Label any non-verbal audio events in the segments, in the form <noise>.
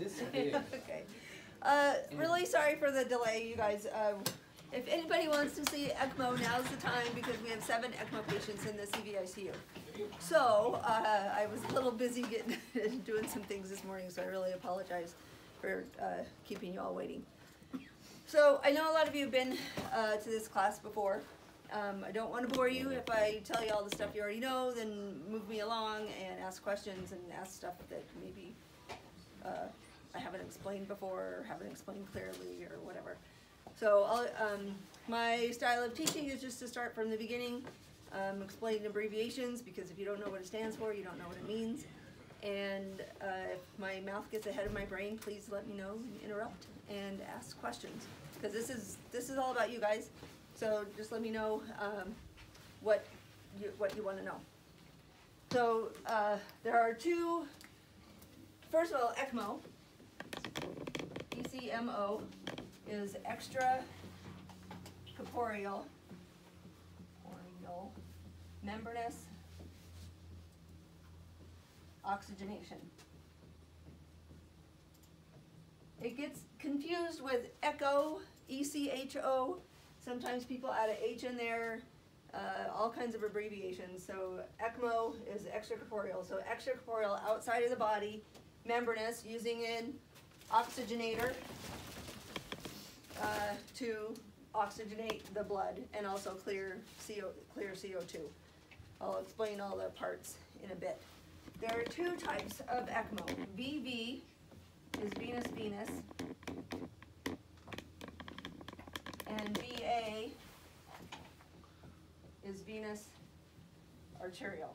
This <laughs> is. okay. Uh, really sorry for the delay, you guys. Uh, if anybody wants to see ECMO, now's the time because we have seven ECMO patients in the CVICU. So uh, I was a little busy getting <laughs> doing some things this morning, so I really apologize for uh, keeping you all waiting. So I know a lot of you have been uh, to this class before. Um, I don't want to bore you. If I tell you all the stuff you already know, then move me along and ask questions and ask stuff that maybe uh, I haven't explained before or haven't explained clearly or whatever. So um, my style of teaching is just to start from the beginning, um, explain abbreviations because if you don't know what it stands for, you don't know what it means. And uh, if my mouth gets ahead of my brain, please let me know and interrupt and ask questions because this is this is all about you guys. So just let me know um, what you, what you want to know. So uh, there are two. First of all, ECMO. ECMO is extra corporeal, corporeal membranous oxygenation. It gets confused with echo, E-C-H-O. Sometimes people add an H in there, uh, all kinds of abbreviations. So ECMO is extracorporeal. So extracorporeal, outside of the body, membranous, using an oxygenator uh, to oxygenate the blood and also clear CO, clear CO2. I'll explain all the parts in a bit. There are two types of ECMO. VV is venous venous, and VA is venous arterial.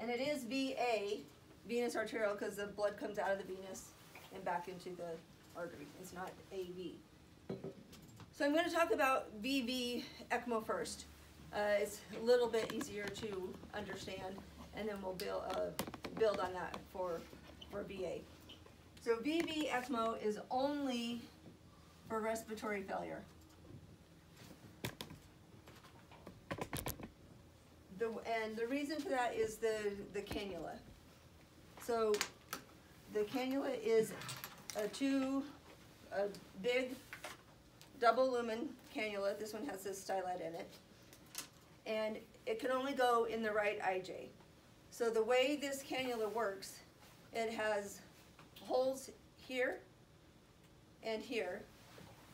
And it is VA, venous arterial, because the blood comes out of the venous and back into the artery. It's not AV. So I'm going to talk about VV ECMO first. Uh, it's a little bit easier to understand, and then we'll build, uh, build on that for, for VA. So VV ECMO is only for respiratory failure. The, and the reason for that is the, the cannula. So the cannula is a two, a big double lumen cannula. This one has this stylet in it. And it can only go in the right IJ. So the way this cannula works, it has holes here and here,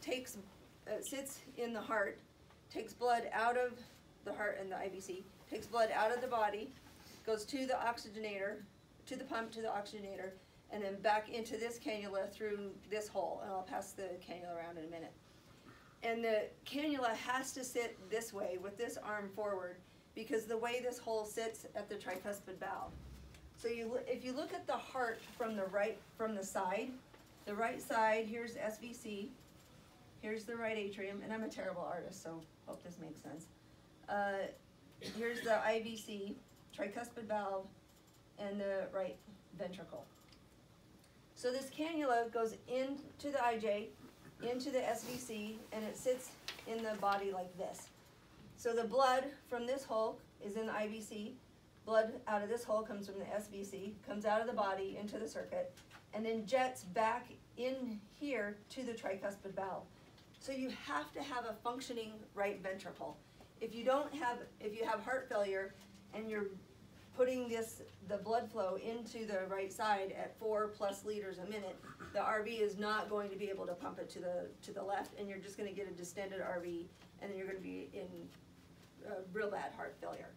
takes, uh, sits in the heart, takes blood out of the heart and the IVC, takes blood out of the body, goes to the oxygenator, to the pump, to the oxygenator, and then back into this cannula through this hole, and I'll pass the cannula around in a minute. And the cannula has to sit this way with this arm forward because the way this hole sits at the tricuspid valve. So you, if you look at the heart from the right, from the side, the right side, here's SVC, here's the right atrium, and I'm a terrible artist, so hope this makes sense. Uh, here's the IVC, tricuspid valve, and the right ventricle. So this cannula goes into the IJ, into the SVC, and it sits in the body like this. So the blood from this hole is in the IVC, blood out of this hole comes from the SVC, comes out of the body into the circuit, and then jets back in here to the tricuspid valve. So you have to have a functioning right ventricle. If you don't have, if you have heart failure and you're putting this, the blood flow into the right side at four plus liters a minute, the RV is not going to be able to pump it to the, to the left and you're just gonna get a distended RV and then you're gonna be in uh, real bad heart failure.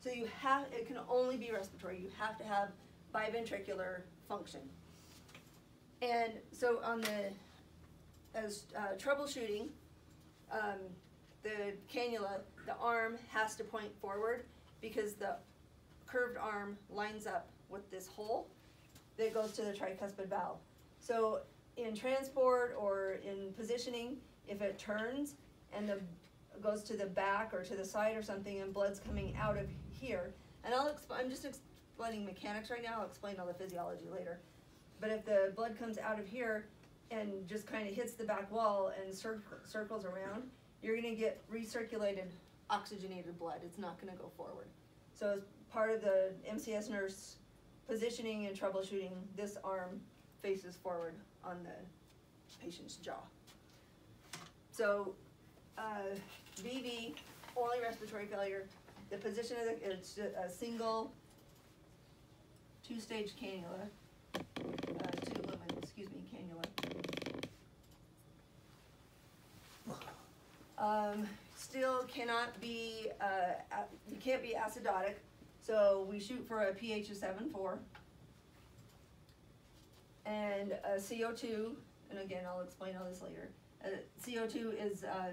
So you have, it can only be respiratory. You have to have biventricular function. And so on the, as uh, troubleshooting, um, the cannula, the arm has to point forward because the curved arm lines up with this hole that goes to the tricuspid valve. So in transport or in positioning, if it turns and the goes to the back or to the side or something and blood's coming out of here, and I'll I'm just explaining mechanics right now, I'll explain all the physiology later. But if the blood comes out of here and just kind of hits the back wall and cir circles around, you're gonna get recirculated oxygenated blood. It's not gonna go forward. So part of the MCS nurse positioning and troubleshooting, this arm faces forward on the patient's jaw. So, uh, VV, only respiratory failure, the position of the, it's a a single two-stage cannula, uh, two lumen, excuse me, cannula. Um, still cannot be, uh, you can't be acidotic, so we shoot for a pH of seven four. And a CO two, and again, I'll explain all this later, uh, CO two is, uh,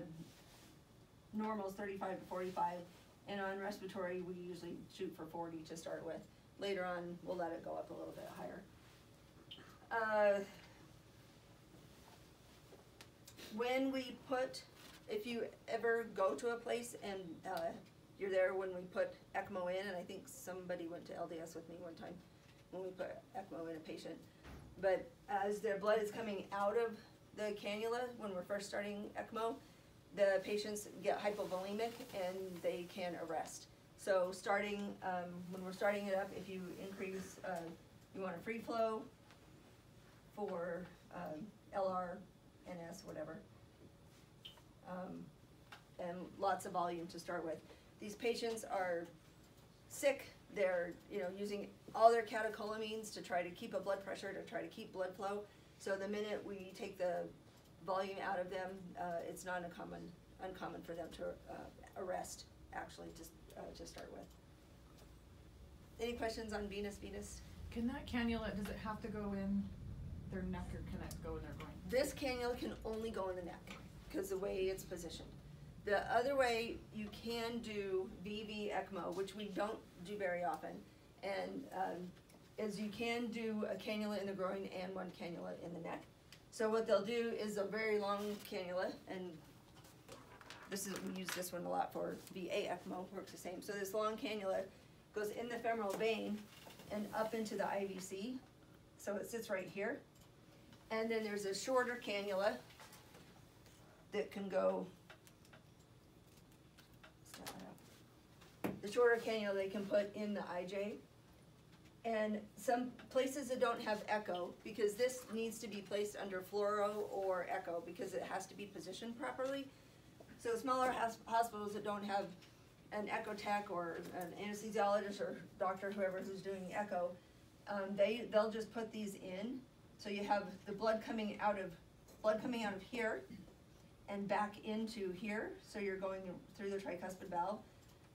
normal is thirty-five to forty-five, and on respiratory, we usually shoot for forty to start with. Later on, we'll let it go up a little bit higher. Uh, when we put, if you ever go to a place and, uh, you're there when we put ECMO in, and I think somebody went to LDS with me one time when we put ECMO in a patient. But as their blood is coming out of the cannula, when we're first starting ECMO, the patients get hypovolemic and they can arrest. So starting, um, when we're starting it up, if you increase, uh, you want a free flow for, um, LR, NS, whatever. Um, and lots of volume to start with. These patients are sick, they're, you know, using all their catecholamines to try to keep a blood pressure, to try to keep blood flow. So the minute we take the volume out of them, uh, it's not uncommon, uncommon for them to, uh, arrest, actually, just, uh, to start with. Any questions on venous, venous? Can that cannula, does it have to go in their neck or can it go in their groin? This cannula can only go in the neck, cause the way it's positioned. The other way, you can do VV ECMO, which we don't do very often, and, um, is you can do a cannula in the groin and one cannula in the neck. So what they'll do is a very long cannula, and this is, we use this one a lot for VA ECMO, works the same. So this long cannula goes in the femoral vein and up into the IVC, so it sits right here. And then there's a shorter cannula that can go. stand that up. The shorter cannula they can put in the IJ. And some places that don't have echo, because this needs to be placed under fluoro or echo, because it has to be positioned properly. So smaller hospitals that don't have an echo tech or an anesthesiologist or doctor, whoever who's doing the echo, um, they, they'll just put these in, so you have the blood coming out of, blood coming out of here and back into here, so you're going through the tricuspid valve.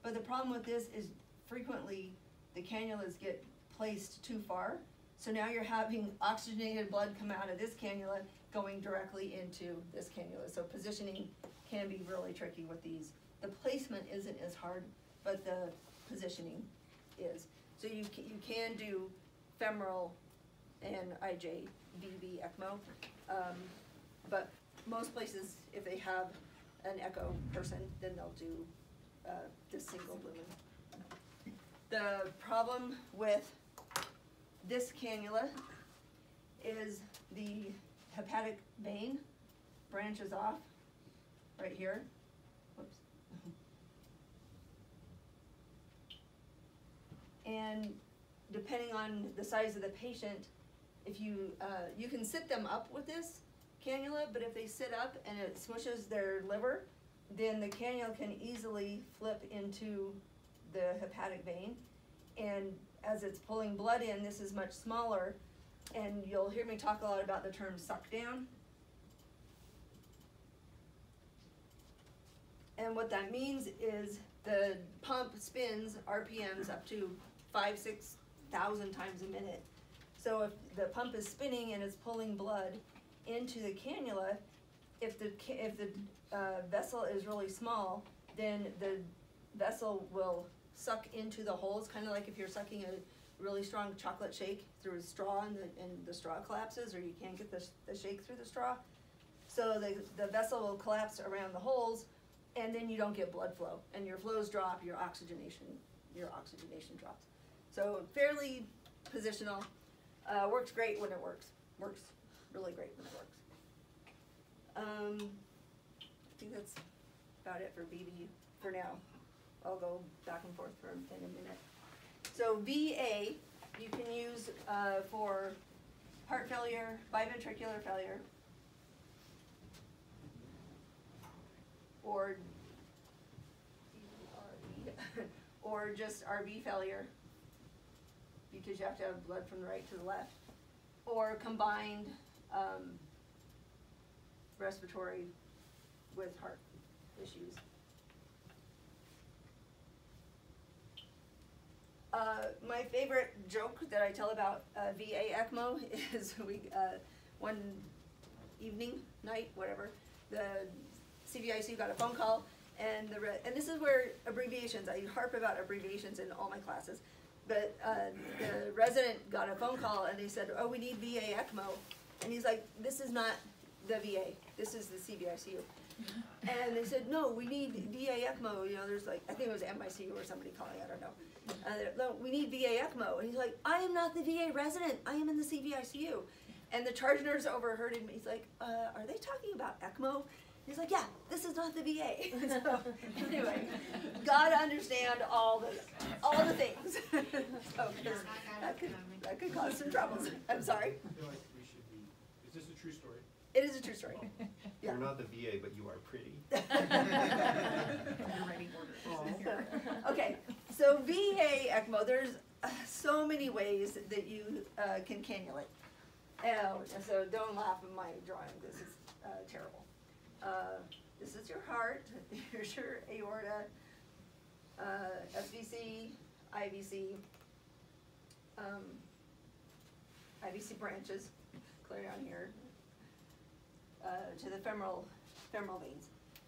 But the problem with this is frequently the cannulas get placed too far, so now you're having oxygenated blood come out of this cannula going directly into this cannula, so positioning can be really tricky with these. The placement isn't as hard, but the positioning is. So you you can do femoral and IJ, VV ECMO. Um, but most places, if they have an echo person, then they'll do, uh, this single lumen. The problem with this cannula is the hepatic vein branches off right here. Whoops. And depending on the size of the patient, if you, uh, you can sit them up with this cannula, but if they sit up and it smushes their liver, then the cannula can easily flip into the hepatic vein. And as it's pulling blood in, this is much smaller, and you'll hear me talk a lot about the term suck down. And what that means is the pump spins RPMs up to five, six thousand times a minute. So if the pump is spinning and it's pulling blood into the cannula, if the if the uh, vessel is really small, then the vessel will suck into the holes, kind of like if you're sucking a really strong chocolate shake through a straw and the, and the straw collapses, or you can't get the, the shake through the straw. So the, the vessel will collapse around the holes, and then you don't get blood flow, and your flows drop, your oxygenation, your oxygenation drops. So fairly positional, uh, works great when it works, works really great when it works. Um, I think that's about it for VV for now. I'll go back and forth for in a minute. So VA, you can use, uh, for heart failure, biventricular failure, or <laughs> or just RV failure, because you have to have blood from the right to the left, or combined um, respiratory with heart issues. Uh, my favorite joke that I tell about uh, VA ECMO <laughs> is we uh, one evening, night, whatever, the CVIC got a phone call, and the and this is where abbreviations. I harp about abbreviations in all my classes, but uh, the resident got a phone call and they said, "Oh, we need VA ECMO," and he's like, "This is not the VA. This is the CVICU." And they said, no, we need VA ECMO, you know, there's like, I think it was MICU or somebody calling, I don't know. Uh, no, we need VA ECMO, and he's like, I am not the VA resident, I am in the CVICU. And the charge nurse overheard him, he's like, uh, are they talking about ECMO? He's like, yeah, this is not the VA. <laughs> so, anyway, gotta understand all the, all the things. <laughs> so, that could, that could cause some troubles, I'm sorry. I feel like we should be, is this a true story? It is a true story. <laughs> Yeah. You're not the VA, but you are pretty. <laughs> You're writing orders. <laughs> okay, so VA ECMO, there's uh, so many ways that you uh, can cannulate. Oh, so don't laugh at my drawing, this is uh, terrible. Uh, this is your heart, here's your aorta, uh, SVC, IVC, um, IVC branches, clear down here, uh, to the femoral, femoral veins,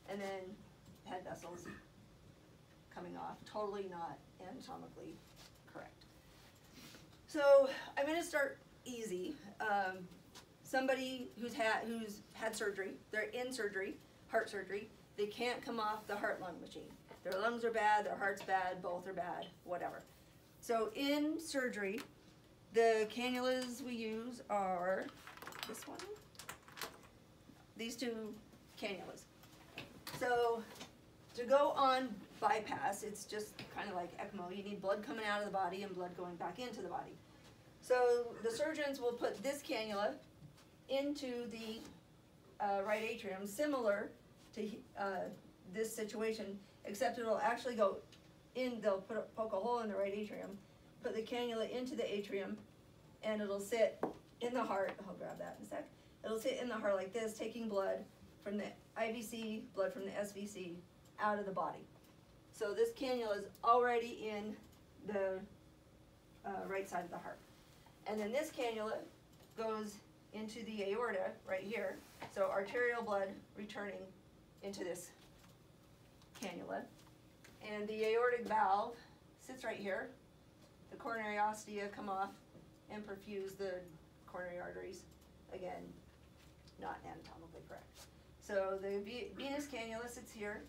and then head vessels coming off, totally not anatomically correct. So I'm gonna start easy. Um, somebody who's had who's had surgery, they're in surgery, heart surgery, they can't come off the heart lung machine. Their lungs are bad, their heart's bad, both are bad, whatever. So in surgery, the cannulas we use are this one, these two cannulas. So to go on bypass, it's just kind of like ECMO. You need blood coming out of the body and blood going back into the body. So the surgeons will put this cannula into the uh, right atrium, similar to uh, this situation, except it'll actually go in. They'll put a, poke a hole in the right atrium, put the cannula into the atrium, and it'll sit in the heart. I'll grab that in a sec. It'll sit in the heart like this, taking blood from the IVC, blood from the SVC, out of the body. So this cannula is already in the uh, right side of the heart. And then this cannula goes into the aorta right here. So arterial blood returning into this cannula. And the aortic valve sits right here. The coronary ostia come off and perfuse the coronary arteries. Again, not anatomically correct. So the venous cannula sits here,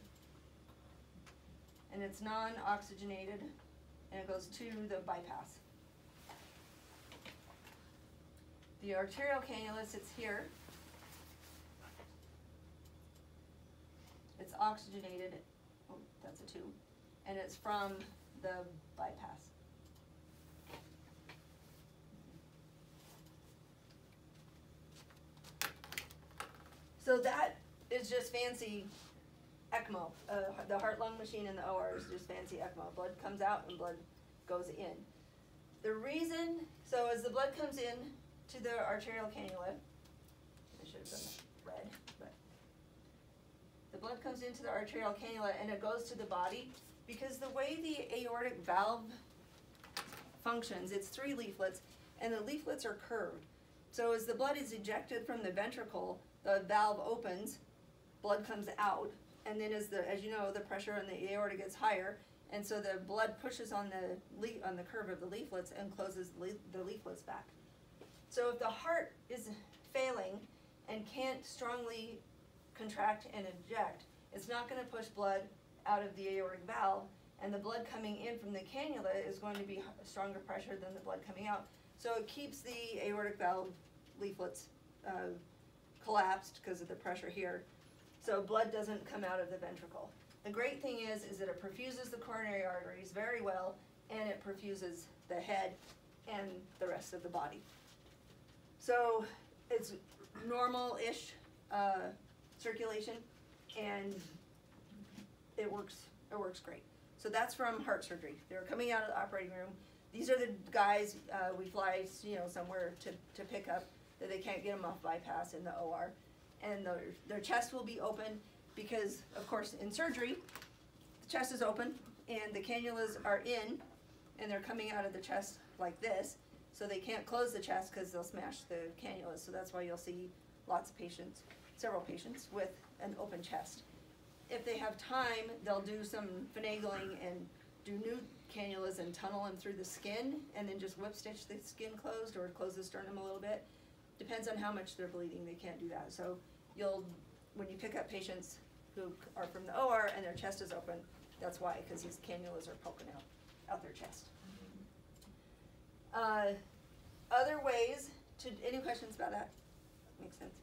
and it's non-oxygenated, and it goes to the bypass. The arterial cannula sits here. It's oxygenated, oh, that's a two, and it's from the bypass. So that is just fancy ECMO. Uh, the heart lung machine in the OR is just fancy ECMO. Blood comes out and blood goes in. The reason, so as the blood comes in to the arterial cannula, I should have done red, but the blood comes into the arterial cannula and it goes to the body because the way the aortic valve functions, it's three leaflets, and the leaflets are curved. So as the blood is ejected from the ventricle, the valve opens, blood comes out, and then as the, as you know, the pressure in the aorta gets higher, and so the blood pushes on the le- on the curve of the leaflets and closes the, le- the leaflets back. So if the heart is failing and can't strongly contract and eject, it's not going to push blood out of the aortic valve, and the blood coming in from the cannula is going to be stronger pressure than the blood coming out. So it keeps the aortic valve leaflets uh, collapsed because of the pressure here. So blood doesn't come out of the ventricle. The great thing is, is that it perfuses the coronary arteries very well, and it perfuses the head and the rest of the body. So it's normal-ish uh, circulation, and it works. It works great. So that's from heart surgery. They're coming out of the operating room. These are the guys uh, we fly, you know, somewhere to, to pick up that they can't get them off bypass in the OR, and their their chest will be open because, of course, in surgery, the chest is open and the cannulas are in, and they're coming out of the chest like this. So they can't close the chest because they'll smash the cannulas. So that's why you'll see lots of patients, several patients with an open chest. If they have time, they'll do some finagling and do new cannulas and tunnel them through the skin and then just whip stitch the skin closed or close the sternum a little bit. Depends on how much they're bleeding, they can't do that. So you'll, when you pick up patients who are from the OR and their chest is open, that's why, because these cannulas are poking out, out their chest. Uh, other ways to, any questions about that? Makes sense.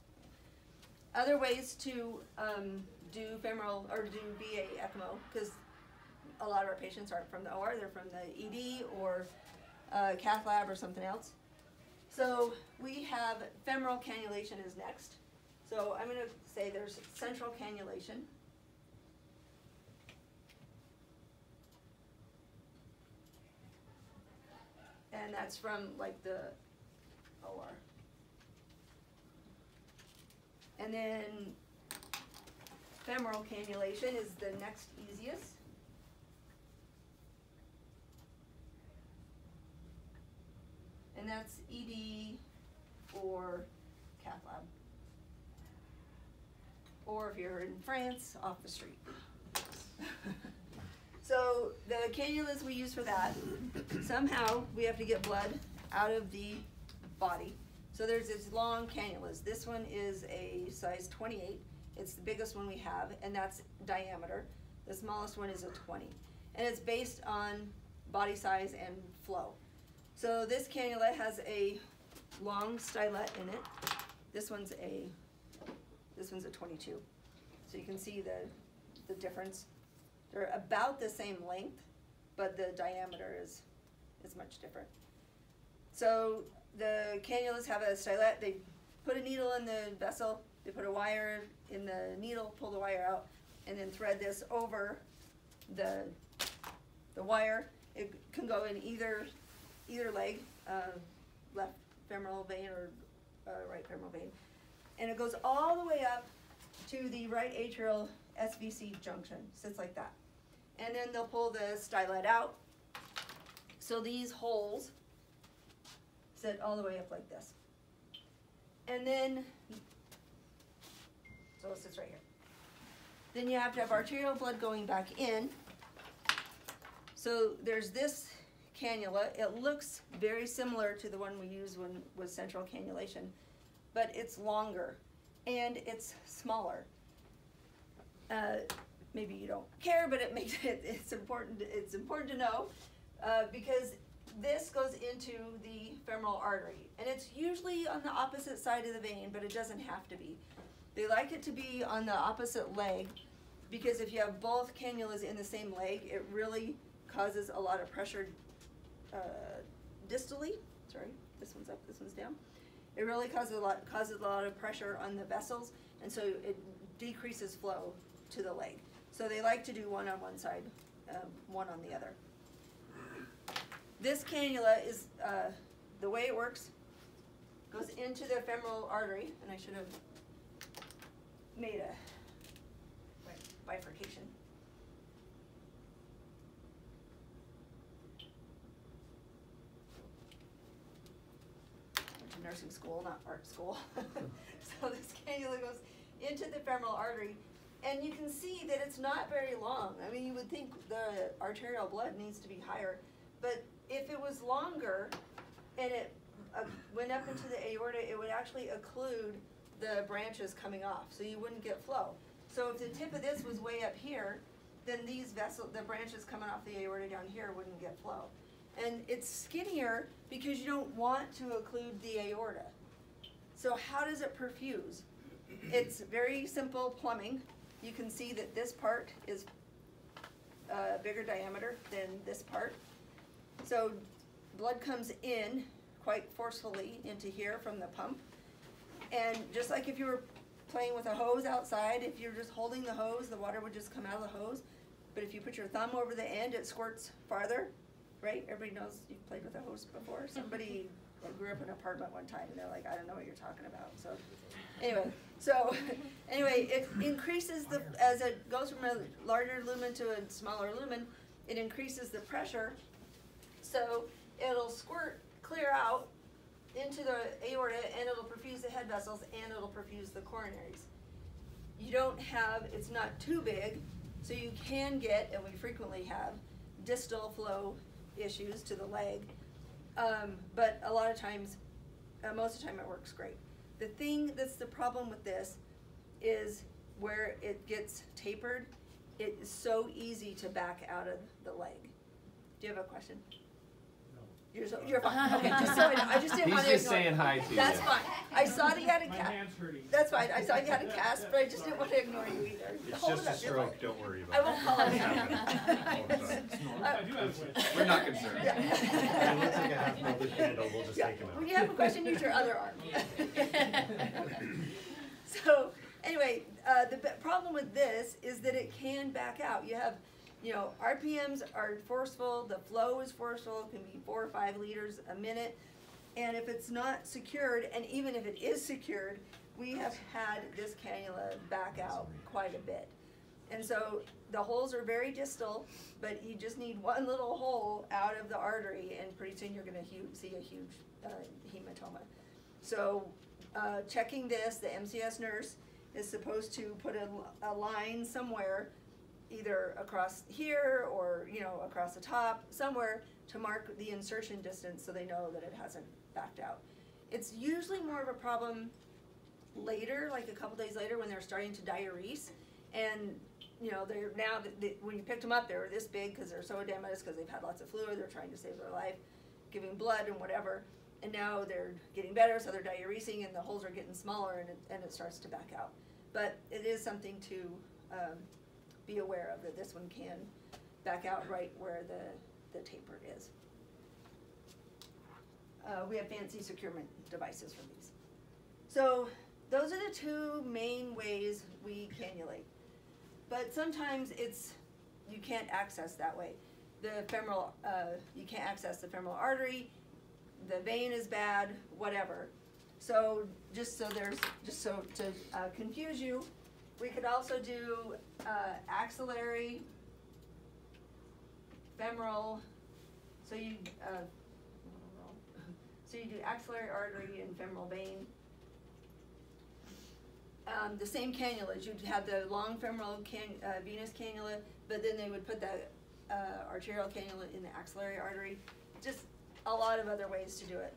Other ways to um, do femoral or do VA ECMO, because a lot of our patients aren't from the OR, they're from the ED or uh, cath lab or something else. So we have femoral cannulation is next. So I'm going to say there's central cannulation. And that's from like the OR. And then femoral cannulation is the next easiest. And that's ED or cath lab. Or if you're in France, off the street. <laughs> so the cannulas we use for that, somehow we have to get blood out of the body. So there's these long cannulas. This one is a size 28. It's the biggest one we have, and that's diameter. The smallest one is a 20. And it's based on body size and flow. So this cannula has a long stylet in it. This one's a, this one's a 22. So you can see the, the difference. They're about the same length, but the diameter is, is much different. So the cannulas have a stylet. They put a needle in the vessel. They put a wire in the needle, pull the wire out, and then thread this over the, the wire. It can go in either either leg, uh, left femoral vein or uh, right femoral vein. And it goes all the way up to the right atrial SVC junction, sits like that. And then they'll pull the stylet out. So these holes sit all the way up like this. And then, so it sits right here. Then you have to have arterial blood going back in. So there's this cannula. It looks very similar to the one we use when with central cannulation, but it's longer and it's smaller. Uh, maybe you don't care, but it makes <laughs> it it's important. It's important to know uh, because this goes into the femoral artery, and it's usually on the opposite side of the vein, but it doesn't have to be. They like it to be on the opposite leg because if you have both cannulas in the same leg, it really causes a lot of pressure uh, distally, sorry, this one's up, this one's down. It really causes a lot, causes a lot of pressure on the vessels, and so it decreases flow to the leg. So they like to do one on one side, um, one on the other. This cannula is, uh, the way it works, goes into the femoral artery, and I should have made a bifurcation. Went to nursing school, not art school. <laughs> <laughs> so this cannula goes into the femoral artery, and you can see that it's not very long. I mean, you would think the arterial blood needs to be higher, but if it was longer and it uh, went up into the aorta, it would actually occlude the branches coming off, so you wouldn't get flow. So if the tip of this was way up here, then these vessel, the branches coming off the aorta down here wouldn't get flow. And it's skinnier because you don't want to occlude the aorta. So how does it perfuse? It's very simple plumbing. You can see that this part is a bigger diameter than this part. So blood comes in quite forcefully into here from the pump. And just like if you were playing with a hose outside, if you're just holding the hose, the water would just come out of the hose. But if you put your thumb over the end, it squirts farther, right? Everybody knows you've played with a hose before. <laughs> Somebody grew up in an apartment one time and they're like, I don't know what you're talking about, so. Anyway, <laughs> so, <laughs> anyway, it increases the, as it goes from a larger lumen to a smaller lumen, it increases the pressure. So it'll squirt clear out into the aorta and it'll perfuse the head vessels and it'll perfuse the coronaries. You don't have, it's not too big, so you can get, and we frequently have, distal flow issues to the leg. Um, but a lot of times, uh, most of the time it works great. The thing that's the problem with this is where it gets tapered, it is so easy to back out of the leg. Do you have a question? No. You're so, you're fine, <laughs> okay, just so I know, I just didn't He's want to He's just saying hi to you. That's fine, I saw that you had a My ca- hand's hurting. that's fine, I saw you had a cast, but I just didn't want to ignore you either. It's Hold just it a up, you're stroke, don't worry about. I won't call it. <laughs> I do have a question. We're not concerned. Yeah. It looks like a half melted candle, we'll just Yeah, take him out. When you have a question, use your other arm. <laughs> So, anyway, uh, the b- problem with this is that it can back out. You have, you know, RPMs are forceful, the flow is forceful, it can be four or five liters a minute. And if it's not secured, and even if it is secured, we have had this cannula back out quite a bit. And so the holes are very distal, but you just need one little hole out of the artery and pretty soon you're gonna see a huge, uh, hematoma. So, uh, checking this, the MCS nurse is supposed to put a line somewhere, either across here or, you know, across the top, somewhere to mark the insertion distance so they know that it hasn't backed out. It's usually more of a problem later, like a couple days later, when they're starting to diurese. And, you know, they're now, they- when you picked them up, they were this big because they're so edematous, because they've had lots of fluid, they're trying to save their life, giving blood and whatever. And now they're getting better, so they're diuresing and the holes are getting smaller and it, and it starts to back out. But it is something to, um, be aware of, that this one can back out right where the, the taper is. Uh, we have fancy securement devices for these. So, those are the two main ways we cannulate. But sometimes it's, you can't access that way. The femoral, uh, you can't access the femoral artery, the vein is bad, whatever. So, just so there's, just so to, uh, confuse you, we could also do, uh, axillary, femoral, so you, uh, so you do axillary artery and femoral vein. Um, the same cannulas, you'd have the long femoral can, uh, venous cannula, but then they would put the, uh, arterial cannula in the axillary artery. Just a lot of other ways to do it.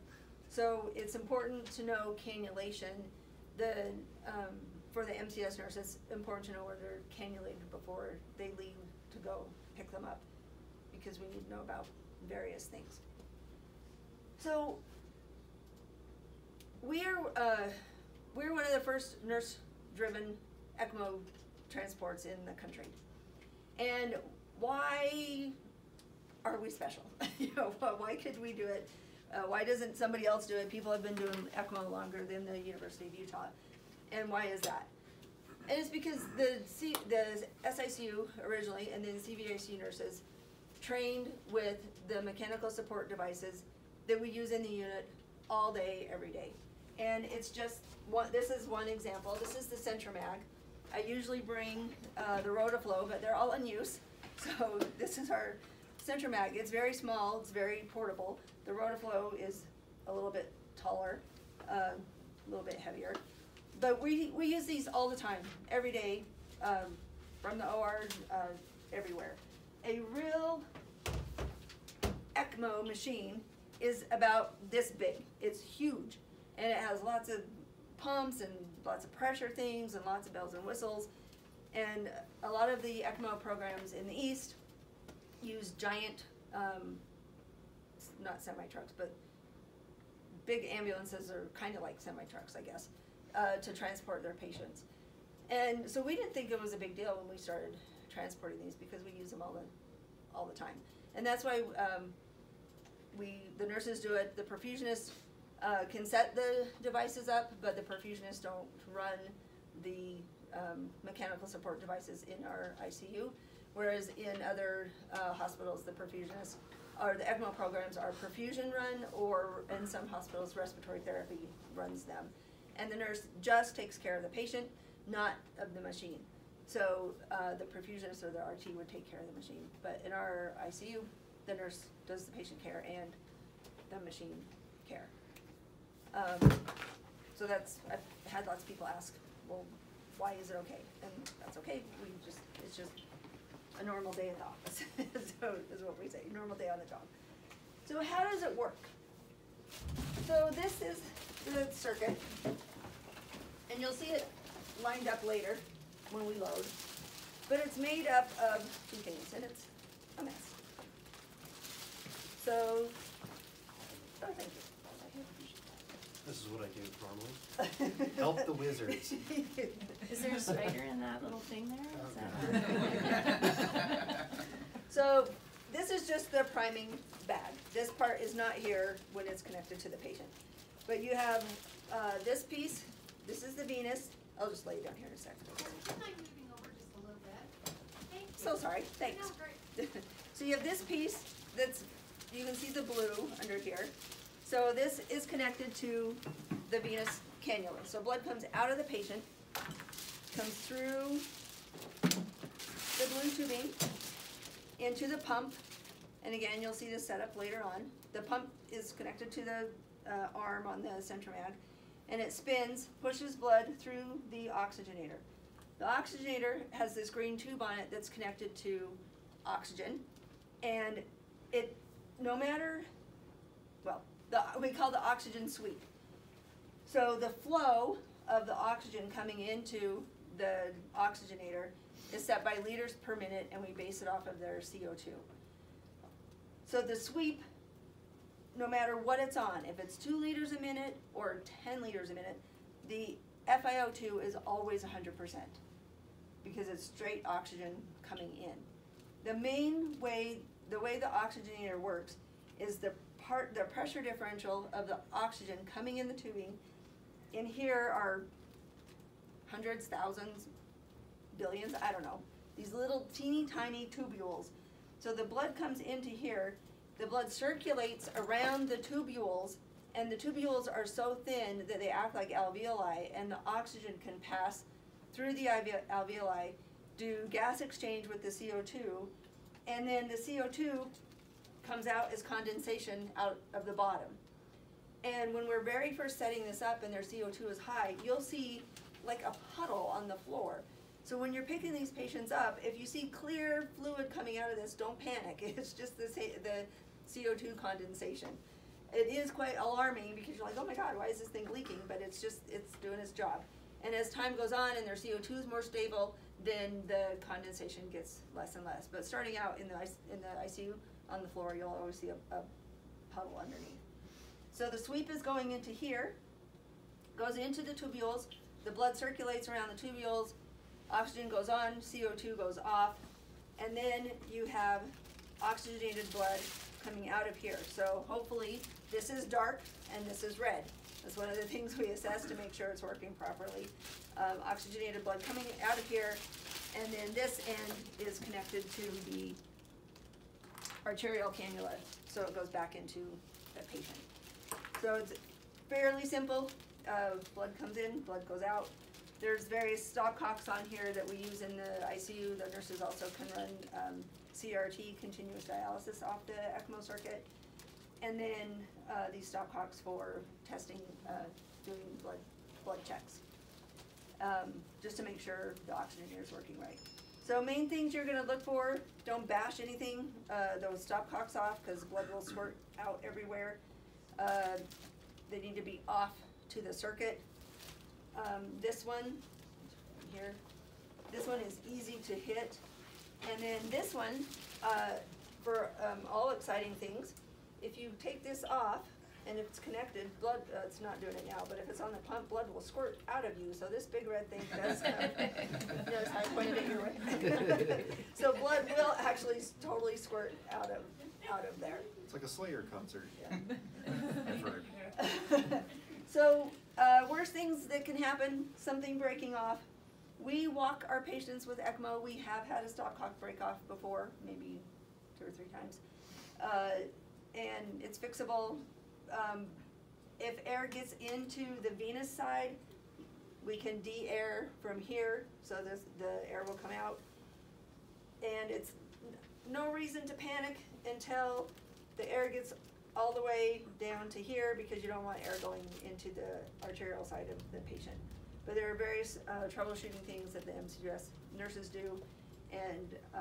So it's important to know cannulation. The, um, for the MCS nurse, it's important to know where they're cannulated before they leave to go pick them up, because we need to know about various things. So, we're, uh, we're one of the first nurse-driven ECMO transports in the country. And why are we special? <laughs> You know, why- why could we do it? Uh, why doesn't somebody else do it? People have been doing ECMO longer than the University of Utah. And why is that? And it's because the C, the SICU originally, and then CVIC nurses trained with the mechanical support devices that we use in the unit all day, every day. And it's just one, this is one example, this is the CentriMag. I usually bring, uh, the Rotaflow, but they're all in use. <laughs> So this is our CentriMag, it's very small, it's very portable. The Rotaflow is a little bit taller, uh, a little bit heavier. But we, we use these all the time, every day, um, from the OR, uh, everywhere. A real ECMO machine is about this big. It's huge. And it has lots of pumps and lots of pressure things and lots of bells and whistles. And a lot of the ECMO programs in the East use giant, um, not semi trucks, but big ambulances are kind of like semi trucks, I guess, uh, to transport their patients. And so we didn't think it was a big deal when we started transporting these because we use them all the, all the time. And that's why, um, we, the nurses do it, the perfusionists, uh, can set the devices up, but the perfusionists don't run the, um, mechanical support devices in our ICU. Whereas in other, uh, hospitals, the perfusionists, or the ECMO programs are perfusion run, or in some hospitals, respiratory therapy runs them. And the nurse just takes care of the patient, not of the machine. So, uh, the perfusionist or the RT would take care of the machine, but in our ICU, the nurse does the patient care and the machine care. Um, so that's, I've had lots of people ask, well, why is it okay? And that's okay, we just, it's just a normal day at the office, <laughs> so is what we say, normal day on the job. So how does it work? So this is the circuit, and you'll see it lined up later when we load. But it's made up of two things, and it's a mess. So, oh, thank you. This is what I do normally. Help the wizards. <laughs> Is there a spider in that little thing there? Is that? <laughs> So, this is just the priming bag. This part is not here when it's connected to the patient. But you have, uh, this piece, this is the venous. I'll just lay it down here in a second. Would you mind moving over just a little bit? Thank you. So sorry, thanks. No. <laughs> So you have this piece that's, you can see the blue under here. So this is connected to the venous cannula. So blood comes out of the patient, comes through the blue tubing into the pump. And again, you'll see this setup later on. The pump is connected to the uh, arm on the CentriMag. And it spins, pushes blood through the oxygenator. The oxygenator has this green tube on it that's connected to oxygen. And it, no matter, well, the, we call the oxygen sweep. So the flow of the oxygen coming into the oxygenator is set by liters per minute and we base it off of their CO2. So the sweep, no matter what it's on, if it's two liters a minute or ten liters a minute, the FiO2 is always hundred percent because it's straight oxygen coming in. The main way, the way the oxygenator works is the part, the pressure differential of the oxygen coming in the tubing. In here are hundreds, thousands, billions, I don't know, these little teeny tiny tubules. So the blood comes into here, the blood circulates around the tubules, and the tubules are so thin that they act like alveoli, and the oxygen can pass through the alveoli, do gas exchange with the CO2, and then the CO2 comes out as condensation out of the bottom. And when we're very first setting this up and their CO2 is high, you'll see like a puddle on the floor. So when you're picking these patients up, if you see clear fluid coming out of this, don't panic. <laughs> It's just the, the CO2 condensation. It is quite alarming because you're like, oh my God, why is this thing leaking? But it's just, it's doing its job. And as time goes on and their CO2 is more stable, then the condensation gets less and less. But starting out in the, in the ICU, on the floor, you'll always see a, a puddle underneath. So the sweep is going into here, goes into the tubules, the blood circulates around the tubules, oxygen goes on, CO2 goes off, and then you have oxygenated blood coming out of here. So hopefully, this is dark and this is red. That's one of the <laughs> things we assess to make sure it's working properly. Um, oxygenated blood coming out of here, and then this end is connected to the arterial cannula, so it goes back into the patient. So it's fairly simple, uh, blood comes in, blood goes out. There's various stopcocks on here that we use in the ICU, the nurses also can run, um, CRT, continuous dialysis off the ECMO circuit. And then, uh, these stopcocks for testing, uh, doing blood, blood checks. Um, just to make sure the oxygenator is working right. So main things you're gonna look for, don't bash anything, uh, those stopcocks off, cause blood will squirt out everywhere. Uh, they need to be off to the circuit. Um, this one, here, this one is easy to hit. And then this one, uh, for, um, all exciting things, if you take this off, and if it's connected, blood, uh, it's not doing it now, but if it's on the pump, blood will squirt out of you, so this big red thing does come. Notice how I pointed it your way. So blood will actually totally squirt out of, out of there. It's like a Slayer concert. Yeah. I've heard. <laughs> So, uh, worst things that can happen, something breaking off. We walk our patients with ECMO. We have had a stopcock break off before, maybe two or three times. Uh, and it's fixable. Um, if air gets into the venous side, we can de-air from here, so this, the air will come out. And it's no reason to panic until the air gets all the way down to here because you don't want air going into the arterial side of the patient. But there are various uh, troubleshooting things that the MCS nurses do, and uh,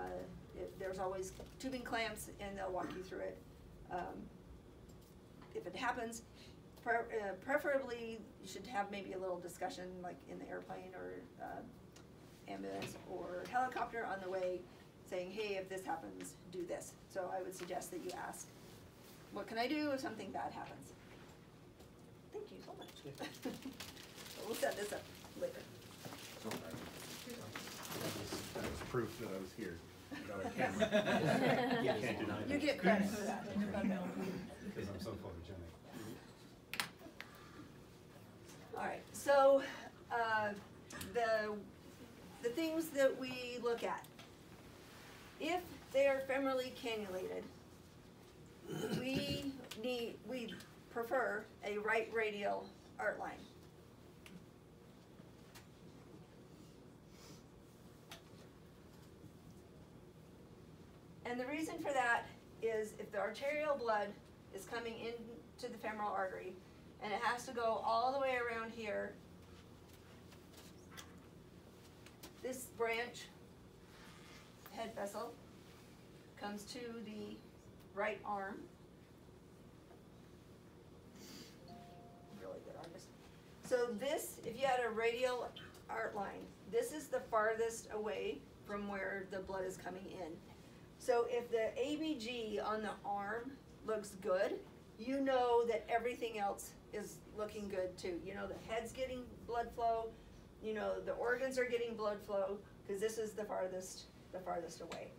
it, there's always tubing clamps, and they'll walk you through it. Um, if it happens, pre- uh, preferably you should have maybe a little discussion, like in the airplane or uh, ambulance or helicopter on the way, saying, hey, if this happens, do this. So I would suggest that you ask, what can I do if something bad happens? Thank you so much. <laughs> We'll set this up later. That was, that was proof that I was here. Got a <laughs> camera. <laughs> You Can't can't deny You get credit for that. Because I'm so photogenic. Alright, so, uh, the, the things that we look at. If they are femorally cannulated, we need, we prefer a right radial art line. And the reason for that is if the arterial blood is coming into the femoral artery and it has to go all the way around here, this branch, head vessel, comes to the right arm. Really good artist. So this, if you had a radial art line, this is the farthest away from where the blood is coming in. So if the ABG on the arm looks good, you know that everything else is looking good too. You know the head's getting blood flow, you know the organs are getting blood flow, because this is the farthest, the farthest away.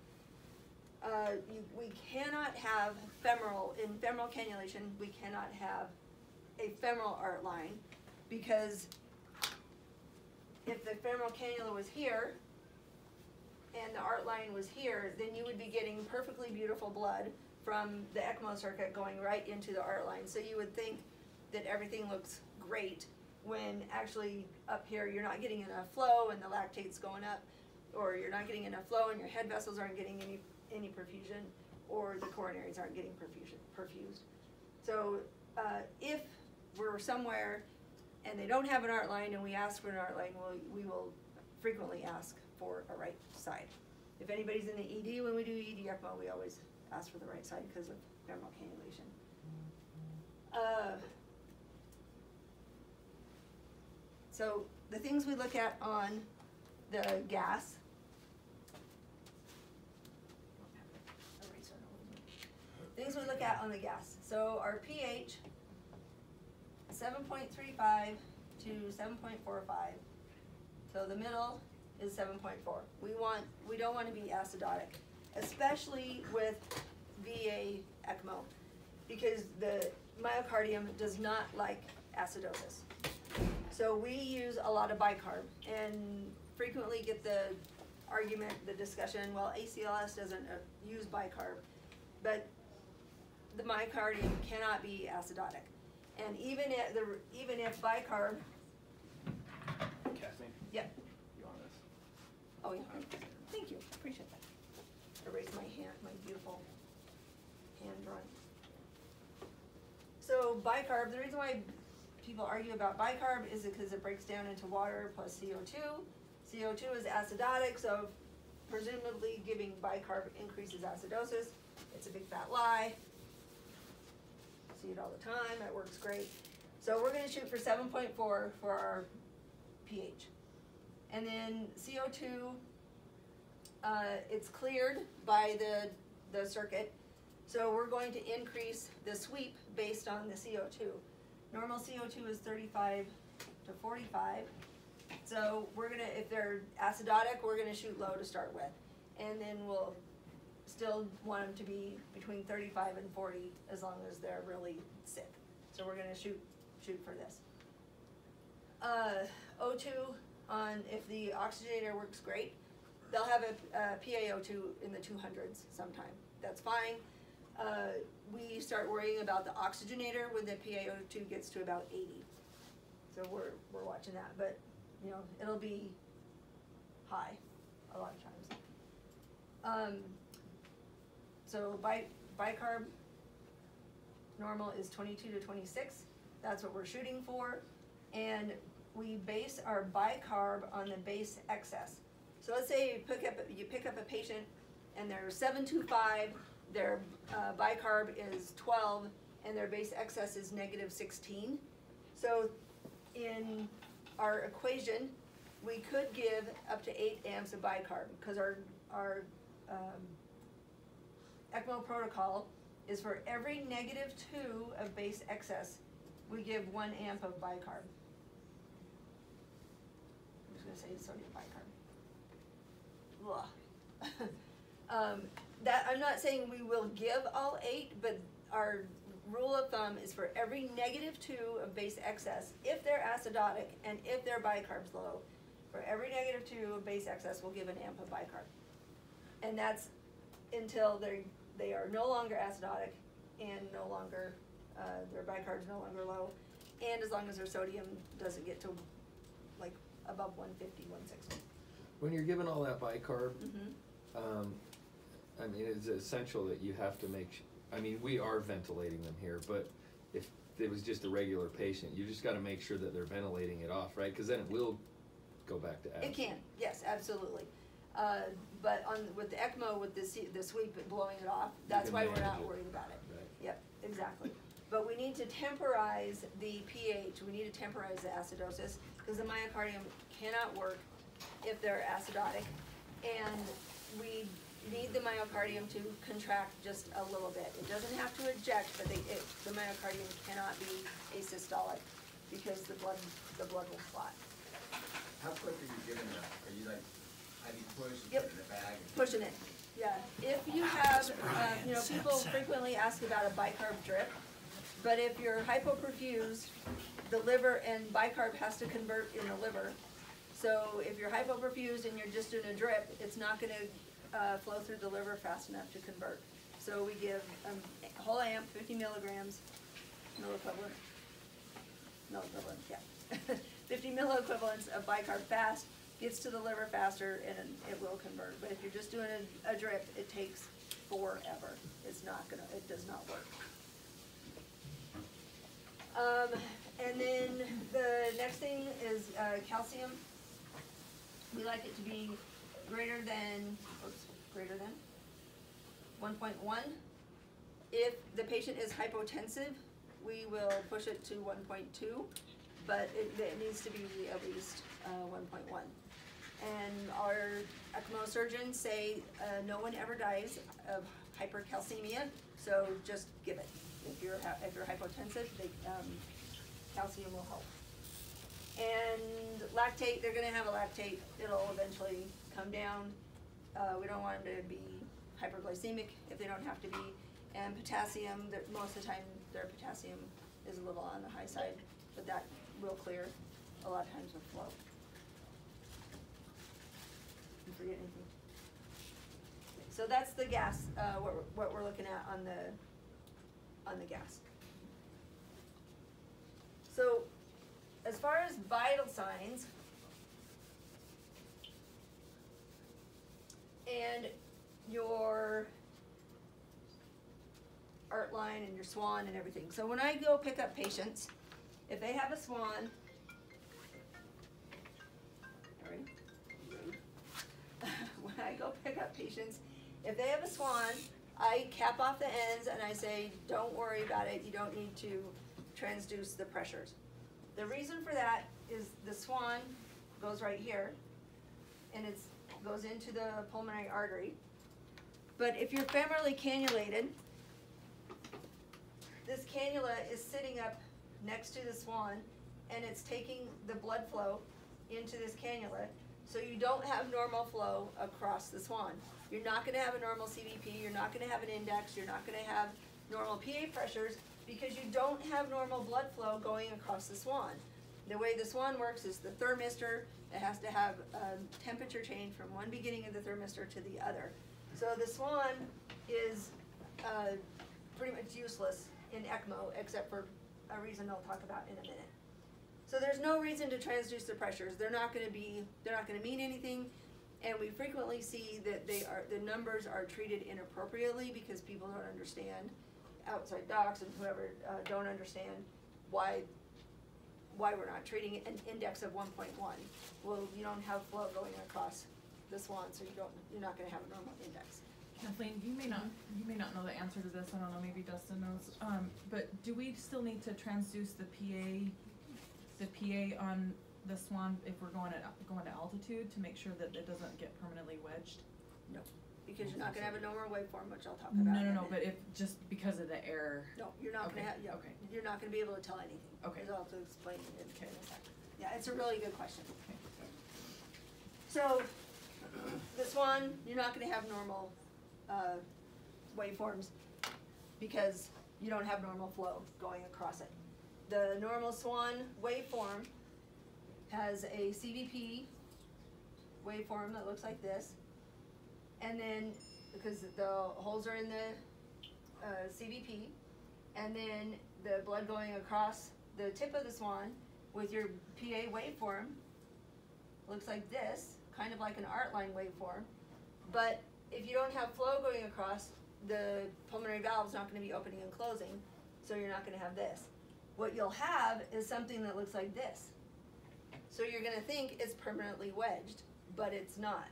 Uh, you, we cannot have femoral, in femoral cannulation, we cannot have a femoral art line, because if the femoral cannula was here, and the art line was here, then you would be getting perfectly beautiful blood from the ECMO circuit going right into the art line. So you would think that everything looks great when actually up here you're not getting enough flow and the lactate's going up, or you're not getting enough flow and your head vessels aren't getting any, any perfusion, or the coronaries aren't getting perfusion, perfused. So, uh, if we're somewhere and they don't have an art line and we ask for an art line, we'll, we will frequently ask for a right side. If anybody's in the ED, when we do ED ECMO, we always ask for the right side because of femoral cannulation. Uh, So the things we look at on the gas. Things we look at on the gas. So our pH, seven point three five to seven point four five. So the middle is seven point four. We want, we don't wanna be acidotic, especially with VA ECMO. Because the myocardium does not like acidosis. So we use a lot of bicarb and frequently get the argument, the discussion, well, ACLS doesn't uh, use bicarb. But the myocardium cannot be acidotic. And even if the, even if bicarb, Kathleen, yeah, you on this? oh yeah, thank you, appreciate that. I Erase my hand, my beautiful hand drawing. So bicarb, the reason why people argue about bicarb is because it breaks down into water plus CO2. CO2 is acidotic, so presumably giving bicarb increases acidosis. It's a big fat lie. See it all the time, it works great. So we're gonna shoot for seven point four for our pH. And then CO2, uh, it's cleared by the, the circuit. So we're going to increase the sweep based on the CO2. Normal CO2 is thirty-five to forty-five. So we're gonna, if they're acidotic, we're gonna shoot low to start with. And then we'll still want them to be between thirty-five and forty, as long as they're really sick. So we're gonna shoot, shoot for this. Uh, O two, on, if the oxygenator works great, they'll have a, a PaO two in the two hundreds sometime, that's fine. Uh, we start worrying about the oxygenator when the PaO two gets to about eighty. So we're, we're watching that, but, you know, it'll be high a lot of times. Um, so bi- bicarb, normal is twenty-two to twenty-six, that's what we're shooting for. And we base our bicarb on the base excess. So let's say you pick up, you pick up a patient and they're seven two five, their uh, bicarb is twelve, and their base excess is negative sixteen. So in our equation, we could give up to eight amps of bicarb, because our, our, um, ECMO protocol is for every negative two of base excess, we give one amp of bicarb. I'm just gonna say sodium bicarb. Ugh. <laughs> Um, that, I'm not saying we will give all eight, but our rule of thumb is for every negative two of base excess, if they're acidotic and if their bicarb's low, for every negative two of base excess, we'll give an amp of bicarb. And that's until they, they are no longer acidotic and no longer, uh, their bicarb's no longer low. And as long as their sodium doesn't get to like above 150, 160. When you're given all that bicarb, Mm-hmm. um, I mean, it's essential that you have to make, I mean, we are ventilating them here, but if it was just a regular patient, you just gotta make sure that they're ventilating it off, right? Cause then it will go back to acid. It can, yes, absolutely. Uh, but on, with the ECMO, with the, the sweep blowing it off, that's why we're not it. worried about it. Right. Yep, exactly. But we need to temporize the pH, we need to temporize the acidosis, because the myocardium cannot work if they're acidotic. And we need the myocardium to contract just a little bit. It doesn't have to eject, but they, it, the myocardium cannot be asystolic, because the blood, the blood will clot. How quick are you giving them? Are you like, have you pushed, Yep. it in a bag? Pushing it, yeah. If you have, um, you know, people frequently ask about a bicarb drip, but if you're hypoperfused, the liver and bicarb has to convert in the liver. So if you're hypoperfused and you're just doing a drip, it's not gonna, uh, flow through the liver fast enough to convert. So we give, um, a whole amp, fifty milligrams, mill equivalent, mill equivalent, yeah. <laughs> Fifty milliequivalents of bicarb fast, gets to the liver faster and it will convert. But if you're just doing a, a drip, it takes forever. It's not gonna, it does not work. Um, and then the next thing is, uh, calcium. We like it to be greater than, oops, greater than one point one. If the patient is hypotensive, we will push it to one point two, but it, it needs to be at least, uh, one point one. And our ECMO surgeons say, uh, no one ever dies of hypercalcemia, so just give it. If you're, if you're hypotensive, they, um, calcium will help. And lactate, they're gonna have a lactate, it'll eventually come down. Uh, we don't want them to be hyperglycemic if they don't have to be. And potassium, most of the time, their potassium is a little on the high side, but that will clear a lot of times with flow. Forget anything? So that's the gas, uh, what, we're- what we're looking at on the, on the gas. So, as far as vital signs, and your art line and your swan and everything. So when I go pick up patients, if they have a swan, I go pick up patients, if they have a swan, I cap off the ends and I say, don't worry about it, you don't need to transduce the pressures. The reason for that is the swan goes right here, and it goes into the pulmonary artery. But if you're femorally cannulated, this cannula is sitting up next to the swan, and it's taking the blood flow into this cannula. So you don't have normal flow across the swan. You're not gonna have a normal CVP, you're not gonna have an index, you're not gonna have normal PA pressures because you don't have normal blood flow going across the swan. The way the swan works is the thermistor, it has to have a temperature change from one beginning of the thermistor to the other. So the swan is, uh, pretty much useless in ECMO, except for a reason I'll talk about in a minute. So there's no reason to transduce the pressures, they're not gonna be, they're not gonna mean anything, and we frequently see that they are, the numbers are treated inappropriately because people don't understand, outside docs and whoever, uh, don't understand why, why we're not treating an index of one point one. Well, you don't have flow going across the swan, so you don't, you're not gonna have a normal index. Kathleen, you may not, you may not know the answer to this, I don't know, maybe Dustin knows, um, but do we still need to transduce the PA, the PA on the Swan if we're going at, going to altitude to make sure that it doesn't get permanently wedged? Because you're not gonna have a normal waveform, which I'll talk about. no, in a no, but minute. if, just because of the error, No, you're not gonna Okay, have, yeah, okay. you're not gonna be able to tell anything. Okay. I'll have to explain it in Okay. in a second. Yeah, it's a really good question. Okay. So, the swan, you're not gonna have normal, uh, waveforms because you don't have normal flow going across it. The normal swan waveform has a CVP waveform that looks like this. And then, because the holes are in the, uh, CVP, and then the blood going across the tip of the swan with your PA waveform looks like this, kind of like an art line waveform. But if you don't have flow going across, the pulmonary valve's not gonna be opening and closing, so you're not gonna have this. What you'll have is something that looks like this. So you're gonna think it's permanently wedged, but it's not.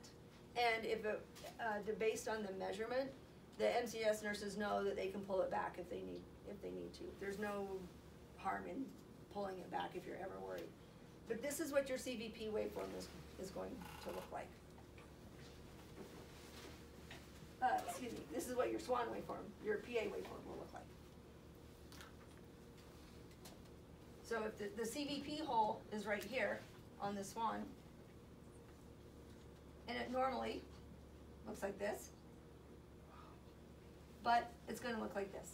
And if it, uh, based on the measurement, the MCS nurses know that they can pull it back if they need, if they need to. There's no harm in pulling it back if you're ever worried. But this is what your CVP waveform is, is going to look like. Uh, excuse me, this is what your SWAN waveform, your PA waveform will look like. So if the, the CVP hole is right here on this one, and it normally looks like this, but it's gonna look like this.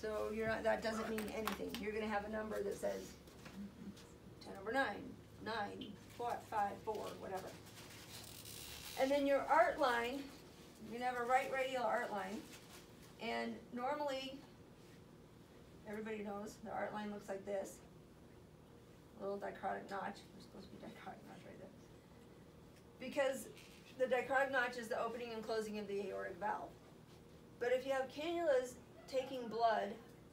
So you're not, that doesn't mean anything, you're gonna have a number that says ten over nine, nine, four, five, four, whatever. And then your art line, you can have a right radial art line, and normally, everybody knows, the art line looks like this. A little dicrotic notch, there's supposed to be dicrotic notch right there. Because the dicrotic notch is the opening and closing of the aortic valve. But if you have cannulas taking blood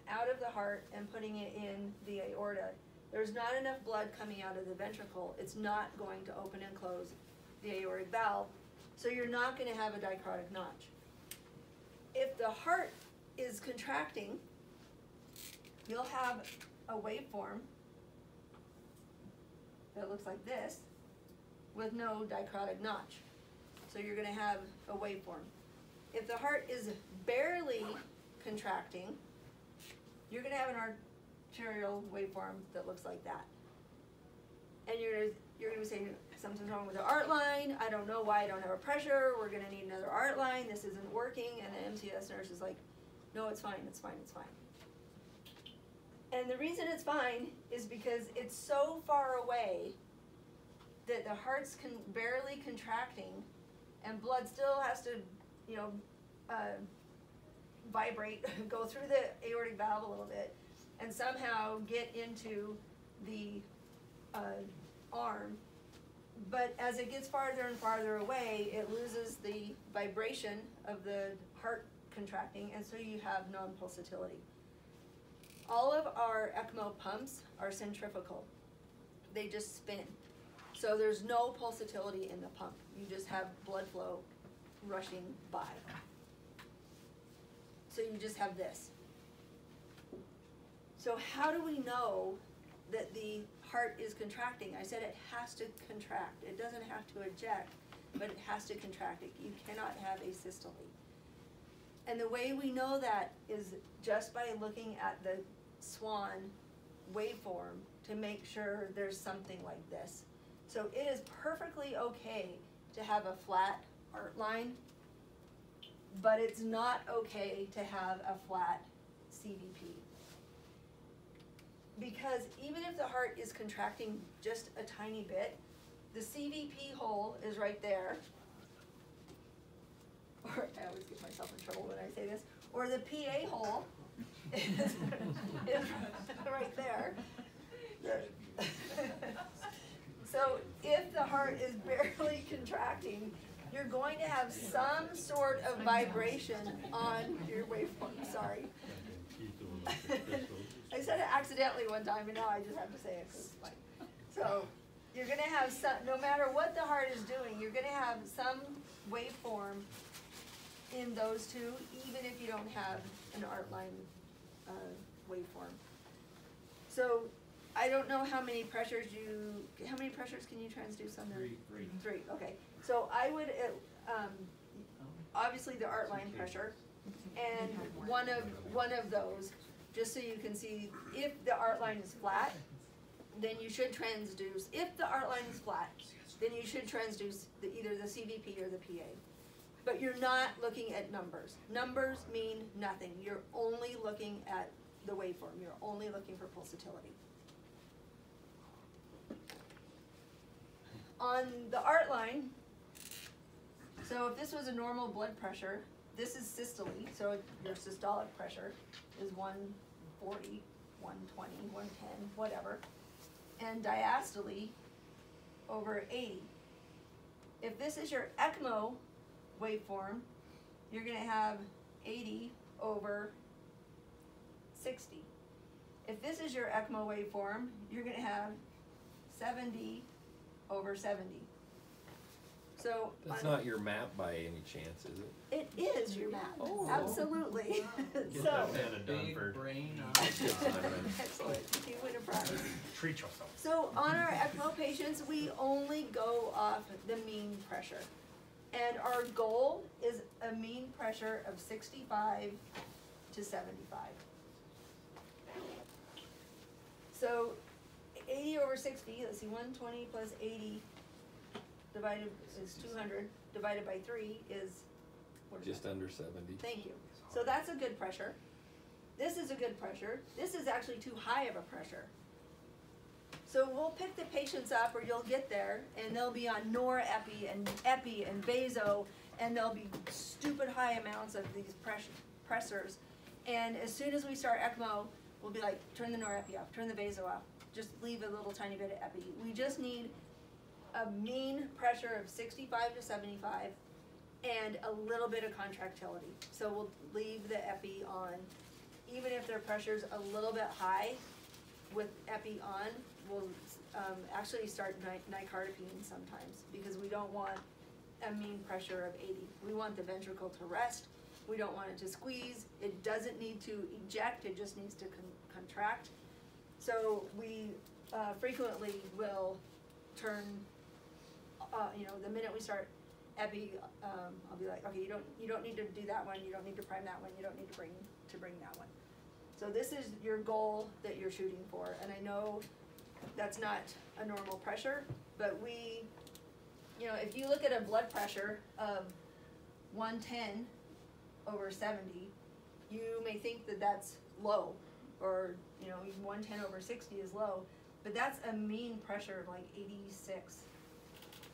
out of the heart and putting it in the aorta, there's not enough blood coming out of the ventricle, it's not going to open and close the aortic valve, so you're not gonna have a dicrotic notch. If the heart is contracting, you'll have a waveform that looks like this with no dicrotic notch. So you're gonna have a waveform. If the heart is barely contracting, you're gonna have an arterial waveform that looks like that. And you're gonna, you're gonna be saying, something's wrong with the art line, I don't know why I don't have a pressure, we're gonna need another art line, this isn't working, and the MCS nurse is like, no, it's fine, it's fine, it's fine. And the reason it's fine is because it's so far away that the heart's con- barely contracting and blood still has to, you know, uh, vibrate, <laughs> go through the aortic valve a little bit, and somehow get into the uh, arm. But as it gets farther and farther away, it loses the vibration of the heart contracting, and so you have non-pulsatility. All of our ECMO pumps are centrifugal. They just spin. So there's no pulsatility in the pump. You just have blood flow rushing by. So you just have this. So how do we know that the heart is contracting? I said it has to contract. It doesn't have to eject, but it has to contract. It, you cannot have a systole. And the way we know that is just by looking at the swan waveform to make sure there's something like this. So it is perfectly okay to have a flat art line, but it's not okay to have a flat CVP. Because even if the heart is contracting just a tiny bit, the CVP hole is right there. <laughs> Or, I always get myself in trouble when I say this, or the PA hole right there. So if the heart is barely contracting, you're going to have some sort of vibration on your waveform, sorry. <laughs> I said it accidentally one time and now I just have to say it. So, you're gonna have some, no matter what the heart is doing, you're gonna have some waveform in those two, even if you don't have an art line, uh, waveform. So, I don't know how many pressures you, how many pressures can you transduce on the? Three, three. Three, okay, so I would, uh, um, obviously the art line pressure, and one of, one of those, just so you can see, if the art line is flat, then you should transduce, if the art line is flat, then you should transduce the, either the CVP or the PA. But you're not looking at numbers. Numbers mean nothing. You're only looking at the waveform. You're only looking for pulsatility. On the art line, so if this was a normal blood pressure, this is systole, so your systolic pressure is 140, 120, 110, whatever. And diastole over 80. If this is your ECMO waveform, you're gonna have 80 over 60. If this is your ECMO waveform, you're gonna have 70 over 70. So That's on- not your map by any chance, is it? it is your map, Oh. absolutely. Get <laughs> So, that Vanna done Big for. brain on. excellent, you win a prize. Treat yourself. So on our ECMO patients, we only go off the mean pressure. And our goal is a mean pressure of sixty-five to seventy-five. So eighty over sixty, let's see, one twenty plus eighty divided is two hundred, divided by three is, what is that? Just under seventy. Thank you. So that's a good pressure. This is a good pressure. This is actually too high of a pressure. So we'll pick the patients up, or you'll get there, and they'll be on norepi and epi and vaso, and there'll be stupid high amounts of these pressure, pressors. And as soon as we start ECMO, we'll be like, turn the norepi off, turn the vaso off, just leave a little tiny bit of epi. We just need a mean pressure of sixty-five to seventy-five, and a little bit of contractility. So we'll leave the epi on, even if their pressure's a little bit high, with epi on, we'll, um, actually start ni- nicardipine sometimes, because we don't want a mean pressure of eighty. We want the ventricle to rest, we don't want it to squeeze, it doesn't need to eject, it just needs to con- contract. So we, uh, frequently will turn, uh, you know, the minute we start epi, um, I'll be like, okay, you don't, you don't need to do that one, you don't need to prime that one, you don't need to bring, to bring that one. So this is your goal that you're shooting for, and I know that's not a normal pressure, but we, you know, if you look at a blood pressure of one ten over seventy, you may think that that's low, or, you know, even one ten over sixty is low, but that's a mean pressure of like eighty-six.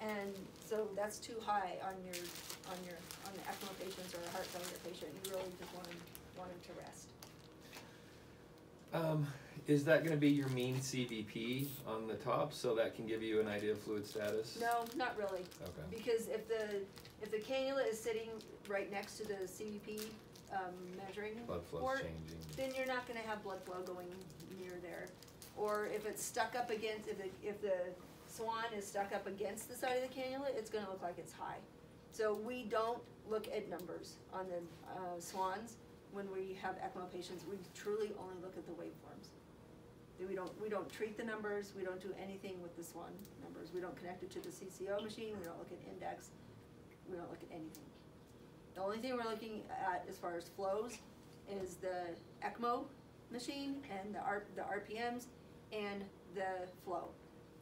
And so that's too high on your, on your, on the ECMO patients or a heart failure patient, you really just want them, want them to rest. Um, is that gonna be your mean CVP on the top, so that can give you an idea of fluid status? No, not really, Okay. because if the, if the cannula is sitting right next to the CVP, um, measuring Blood port, changing. then you're not gonna have blood flow going near there. Or if it's stuck up against, if the, if the swan is stuck up against the side of the cannula, it's gonna look like it's high. So we don't look at numbers on the, uh, swans when we have ECMO patients, we truly only look at the waveforms. We don't, we don't treat the numbers, we don't do anything with the swan numbers, we don't connect it to the CCO machine, we don't look at index, we don't look at anything. The only thing we're looking at as far as flows is the ECMO machine and the R, the RPMs and the flow.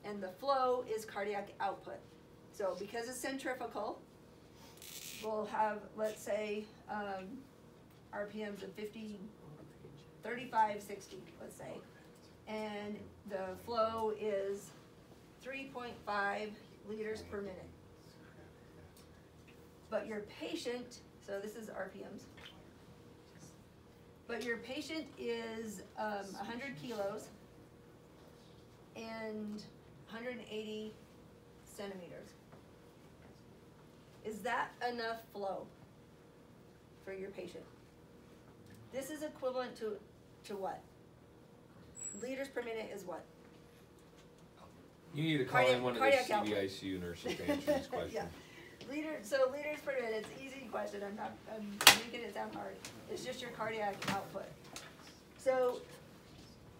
And the flow is cardiac output. So because it's centrifugal, we'll have, let's say, um, RPMs of 50, 35, 60, let's say. And the flow is 3.5 liters per minute. But your patient, so this is RPMs. But your patient is um, 100 kilos and 180 centimeters. Is that enough flow for your patient? This is equivalent to, to what? Liters per minute is what? You need to call Cardiac- in one of cardiac the output. CVICU nurses to answer this <laughs> question. Yeah. Liter, so liters per minute, it's an easy question, I'm not, I'm making it sound hard, it's just your cardiac output. So,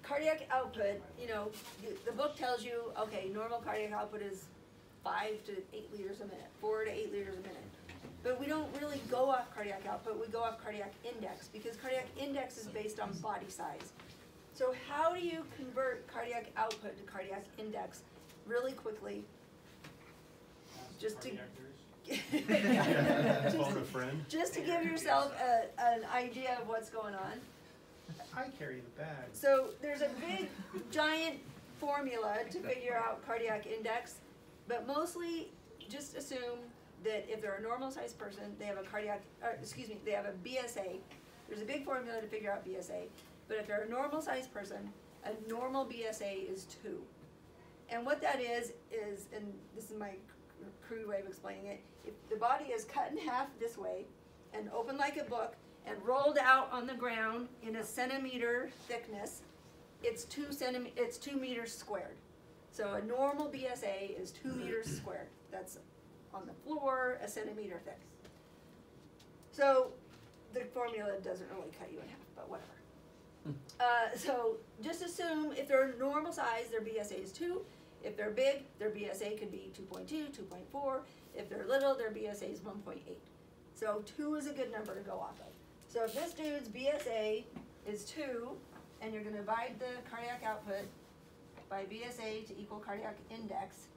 cardiac output, you know, the, the book tells you, okay, normal cardiac output is five to eight liters a minute, four to eight liters a minute. But we don't really go off cardiac output, we go off cardiac index, because cardiac index is based on body size. So how do you convert cardiac output to cardiac index really quickly? Just to. <laughs> Phone a friend. Just to give yourself a, an idea of what's going on. I carry the bag. So there's a big giant formula to figure out cardiac index, but mostly just assume that if they're a normal sized person, they have a cardiac, or excuse me, they have a BSA. There's a big formula to figure out BSA, but if you're a normal sized person, a normal BSA is two. And what that is, is, and this is my crude way of explaining it, if the body is cut in half this way and open like a book and rolled out on the ground in a centimeter thickness, it's two centim- it's two meters squared. So a normal BSA is two mm-hmm. meters squared. That's on the floor, a centimeter thick. So the formula doesn't really cut you in half, but whatever. Uh, so just assume if they're normal size, their BSA is two. If they're big, their BSA could be 2.2, 2.4. If they're little, their BSA is 1.8. So two is a good number to go off of. So if this dude's BSA is two, and you're gonna divide the cardiac output by BSA to equal cardiac index.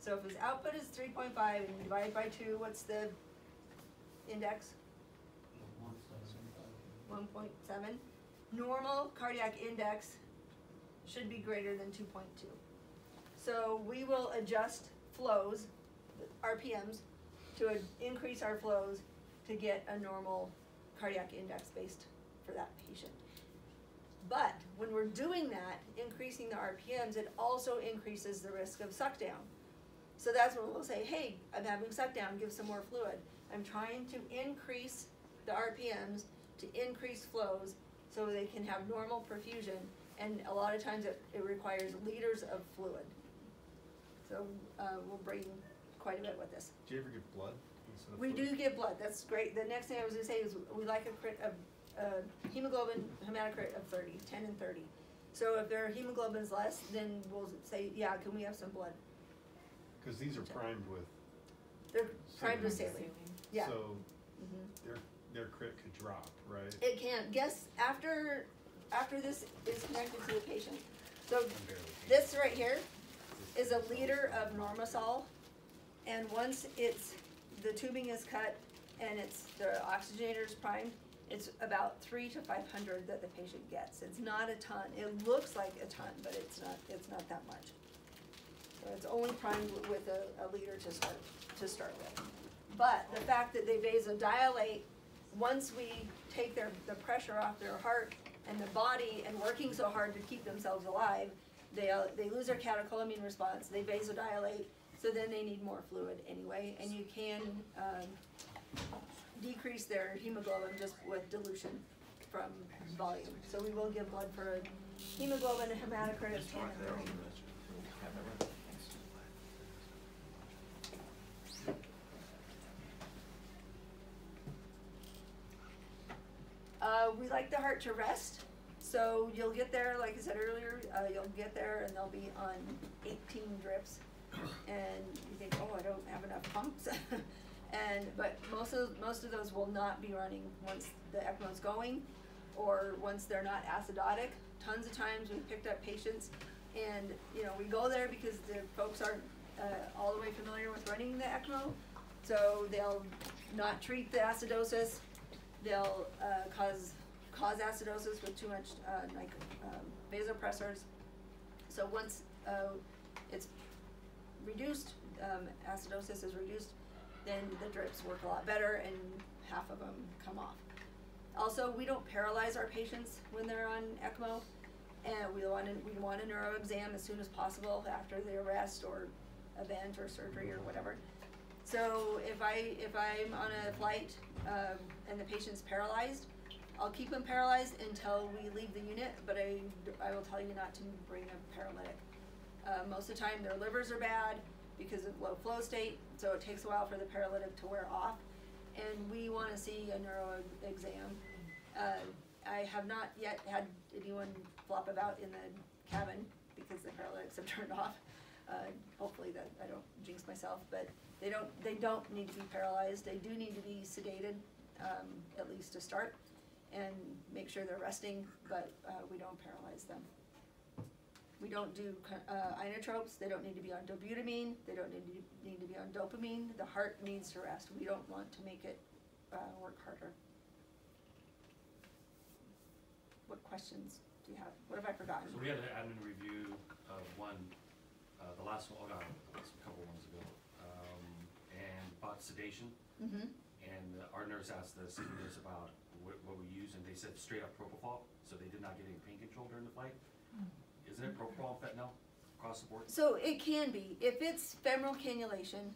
So if his output is 3.5 and you divide by two, what's the index? 1.7. Normal cardiac index should be greater than 2.2. So we will adjust flows, RPMs, to increase our flows to get a normal cardiac index based for that patient. But when we're doing that, increasing the RPMs, it also increases the risk of suck down. So that's when we'll say, hey, I'm having suck down, give some more fluid. I'm trying to increase the RPMs to increase flows so they can have normal perfusion. And a lot of times it, it requires liters of fluid. So uh, we'll bring quite a bit with this. Do you ever give blood We fluid? do give blood, that's great. The next thing I was gonna say is we like a crit, a, a hemoglobin hematocrit of 30, 10 and thirty. So if their hemoglobin's less, then we'll say, yeah, can we have some blood? Cause these are primed with, They're primed with Saline. yeah. so mm -hmm. their, their crit could drop, right? It can, guess, after, after this is connected to the patient. So this right here is a liter of Normosol. And once it's, the tubing is cut and it's, the oxygenator is primed, it's about three to five hundred that the patient gets. It's not a ton. It looks like a ton, but it's not, it's not that much. So it's only primed with a, a liter to start, to start with. But the fact that they vasodilate, once we take their, the pressure off their heart and the body and working so hard to keep themselves alive, they, uh, they lose their catecholamine response, they vasodilate, so then they need more fluid anyway, and you can, um, decrease their hemoglobin just with dilution from volume. So we will give blood for hemoglobin, hematocrit and thirty. Uh, we like the heart to rest, so you'll get there, like I said earlier, uh, you'll get there and they'll be on eighteen drips. And you think, oh, I don't have enough pumps. <laughs> And, but most of, most of those will not be running once the ECMO's going, or once they're not acidotic, tons of times, we've picked up patients, and, you know, we go there because the folks aren't, uh, all the way familiar with running the ECMO. So they'll not treat the acidosis, they'll, uh, cause, cause acidosis with too much, uh, like, um, vasopressors. So once, uh, it's reduced, um, acidosis is reduced, then the drips work a lot better and half of them come off. Also, we don't paralyze our patients when they're on ECMO, and we want, a- we want a neuro exam as soon as possible after the arrest or event or surgery or whatever. So if I, if I'm on a flight, um, and the patient's paralyzed, I'll keep them paralyzed until we leave the unit, but I, I will tell you not to bring a paralytic. Uh, most of the time, their livers are bad because of low flow state, so it takes a while for the paralytic to wear off. And we wanna see a neuro exam. Uh, I have not yet had anyone flop about in the cabin because the paralytics have <laughs> turned off. Uh, hopefully that, I don't jinx myself, but they don't, they don't need to be paralyzed, they do need to be sedated, um, at least to start. And make sure they're resting, but, uh, we don't paralyze them. We don't do, uh, inotropes, they don't need to be on dobutamine, they don't need to, need to be on dopamine, the heart needs to rest, we don't want to make it, uh, work harder. What questions do you have, what have I forgotten? So we had an admin review of one, uh, the last one, oh no, it was a couple ones ago, um, and about sedation. Mm-hmm, And uh, our nurse asked the seniors about what, what we use, and they said straight up propofol, so they did not get any pain control during the flight. Isn't it propofol and fentanyl across the board? so it can be, if it's femoral cannulation,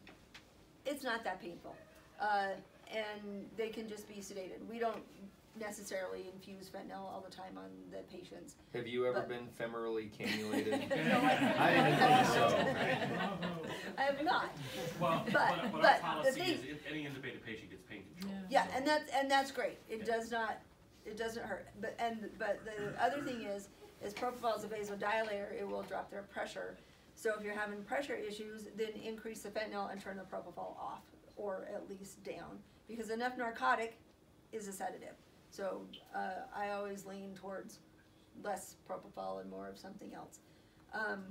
it's not that painful. Uh, and they can just be sedated, we don't necessarily infuse fentanyl all the time on the patients. Have you ever But- been femorally cannulated? <laughs> No, I- <laughs> I didn't think so. <laughs> I have not, Well, But- but, but but our the policy thing- is if any intubated patient gets pain control. Yeah, so- and that's, and that's great, it Yeah. does not, it doesn't hurt, but, and, but the other thing is, is propofol is a vasodilator, it will drop their pressure. So if you're having pressure issues, then increase the fentanyl and turn the propofol off, or at least down, because enough narcotic is a sedative. So, uh, I always lean towards less propofol and more of something else. Um,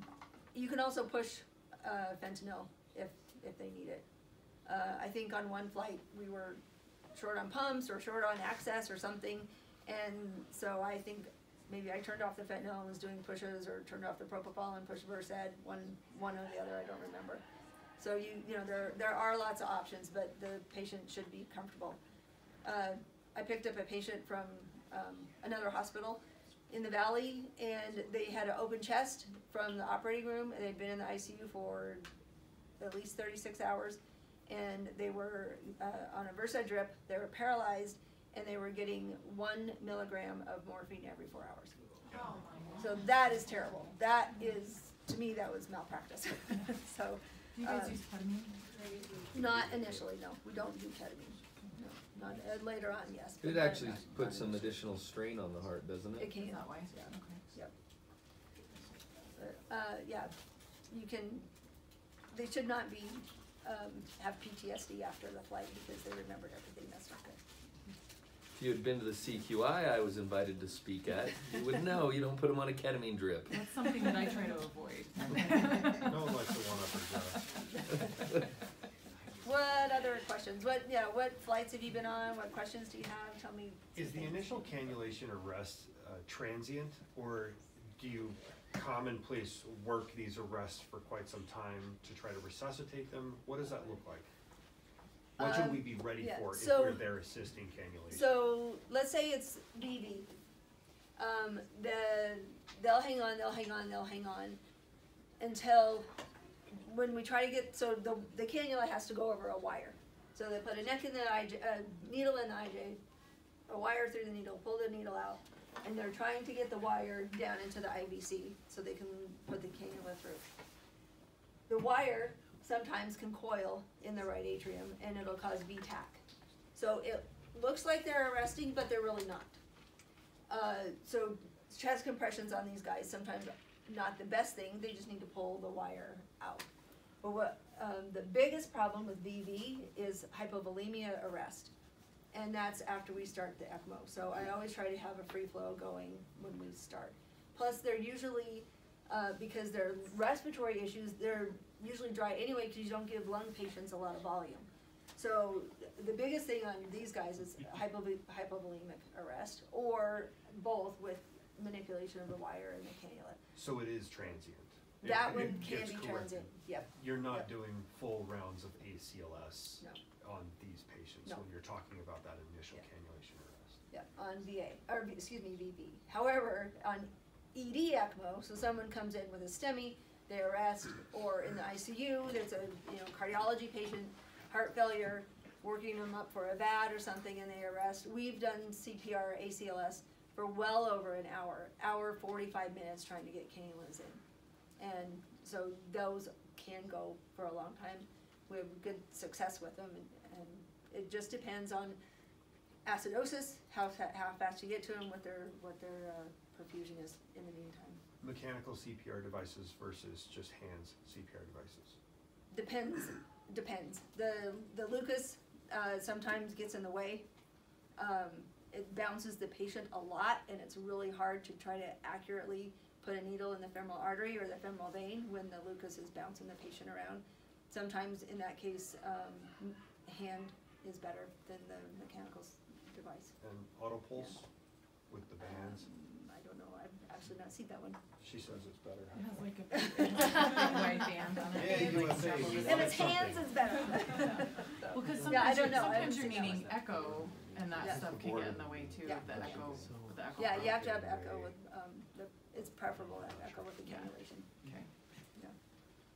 you can also push, uh, fentanyl if, if they need it. Uh, I think on one flight, we were short on pumps or short on access or something, and so I think maybe I turned off the fentanyl and was doing pushes, or turned off the propofol and pushed Versed, one, one or the other, I don't remember. So you, you know, there, there are lots of options, but the patient should be comfortable. Uh, I picked up a patient from, um, another hospital in the valley, and they had an open chest from the operating room, and they'd been in the ICU for at least thirty-six hours, and they were, uh, on a Versed drip, they were paralyzed, and they were getting one milligram of morphine every four hours. Oh, So that is terrible, that is, to me, that was malpractice, <laughs> so, Do you guys Uh, use ketamine? not initially, no, we don't do ketamine, not, uh, later on, yes. but It not- actually not- puts not some additional strain on the heart, doesn't It it? can, Is that way? yeah. Okay. Yep. But, uh, yeah, you can, they should not be, um, have PTSD after the flight because they remembered everything, that's not good. If you had been to the CQI I was invited to speak at, you would know you don't put them on a ketamine drip. That's something that I try to avoid. <laughs> No one likes to one up <laughs> What other questions? What, yeah, what flights have you been on? What questions do you have? Tell me. Is the things. initial cannulation arrest uh, transient, or do you commonplace work these arrests for quite some time to try to resuscitate them? What does that look like? What should Um, we be ready yeah, for if so- we're there assisting cannulation? So, let's say it's VV. Um, the, they'll hang on, they'll hang on, they'll hang on until, when we try to get, so the, the cannula has to go over a wire. So they put a neck in the IJ, a needle in the IJ, a wire through the needle, pull the needle out, and they're trying to get the wire down into the IVC so they can put the cannula through. The wire sometimes can coil in the right atrium and it'll cause V-tach. So it looks like they're arresting, but they're really not. Uh, so chest compressions on these guys sometimes not the best thing. They just need to pull the wire out. But what um, the biggest problem with VV is hypovolemia arrest, and that's after we start the ECMO. So I always try to have a free flow going when we start. Plus, they're usually, uh, because they're respiratory issues, they're usually dry anyway, cause you don't give lung patients a lot of volume. So, the biggest thing on these guys is hypovo- hypovolemic arrest, or both with manipulation of the wire and the cannula. So it is transient? It- That it one can be corrected. transient, yep, You're not Yep. doing full rounds of ACLS No. on these patients No. when you're talking about that initial Yeah. cannulation arrest? yep, on VA, or, excuse me, VV. However, on ED ECMO, so someone comes in with a STEMI, they arrest, or in the ICU, there's a, you know, cardiology patient, heart failure, working them up for a VAD or something and they arrest. We've done CPR, ACLS for well over an hour, hour forty-five minutes trying to get cannulas in. And so those can go for a long time. We have good success with them and, and it just depends on acidosis, how fa- how fast you get to them, what their, what their, uh, perfusion is in the meantime. Mechanical CPR devices versus just hands CPR devices? Depends, depends. The, the Lucas, uh, sometimes gets in the way. Um, it bounces the patient a lot and it's really hard to try to accurately put a needle in the femoral artery or the femoral vein when the Lucas is bouncing the patient around. Sometimes in that case, um, hand is better than the mechanical device. And auto pulse with the bands? Um, I don't know, I've actually not seen that one. She says it's better. It has like a big, <laughs> big white band on it. Yeah, like USA, several you If wanted it's hands, something. it's better. <laughs> Well, cause Yeah, I sometimes don't you're, know. I sometimes you're seen that needing echo and that Yeah. stuff can get in the way too, Yeah. the echo, with the echo. Yeah, you have to have echo with, um, the, it's preferable to have echo with the Yeah. cannulation. Okay. Yeah.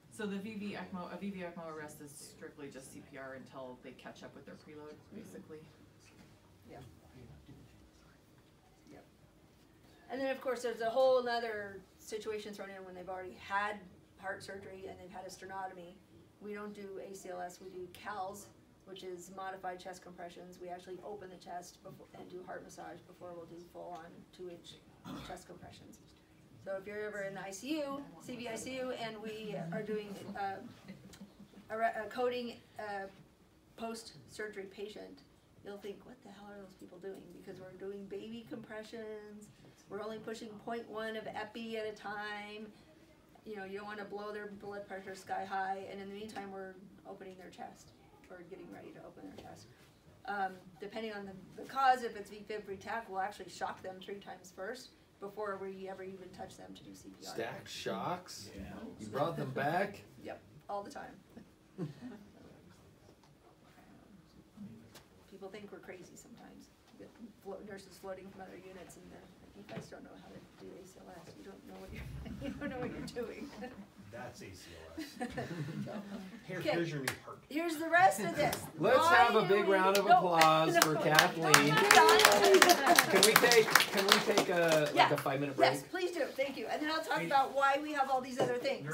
So the VV ECMO, a VV ECMO arrest is strictly just CPR until they catch up with their preload, basically? Yeah. Yep. And then, of course, there's a whole other situation thrown in when they've already had heart surgery and they've had a sternotomy. We don't do ACLS, we do CALS, which is modified chest compressions. We actually open the chest and do heart massage before we'll do full-on two-inch chest compressions. So if you're ever in the ICU, CVICU, and we are doing, uh, a, a coding, uh, post-surgery patient, you'll think, what the hell are those people doing? Because we're doing baby compressions, we're only pushing 0.1 of epi at a time. You know, you don't wanna blow their blood pressure sky high, and in the meantime, we're opening their chest, or getting ready to open their chest. Um, depending on the, the cause, if it's VFib pre-tac, we'll actually shock them three times first, before we ever even touch them to do CPR. Stack shocks? Yeah. You brought them back? Yep, all the time. <laughs> People think we're crazy sometimes. You get flo- nurses floating from other units and they're, you guys don't know how to do ACLS, you don't know what you're, <laughs> you don't know what you're doing. <laughs> That's ACLS. So, <laughs> Here, Okay. here's your new heart. Here's the rest of this. Let's Why have a big we- round of no, <laughs> applause for no, Kathleen. Can we take, can we take a, like a five minute break? Yes, please do, thank you, and then I'll talk about why we have all these other things.